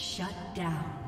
Shut down.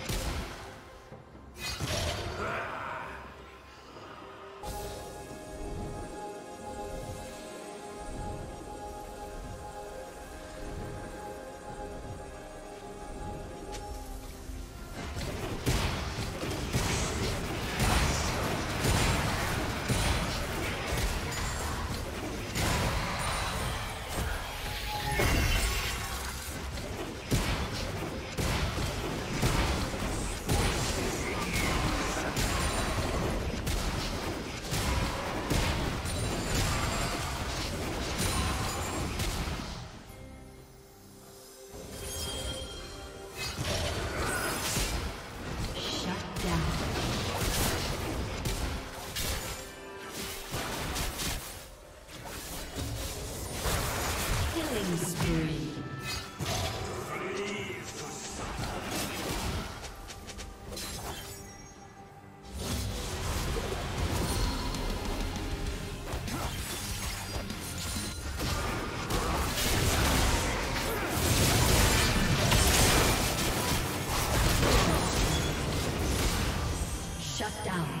Down.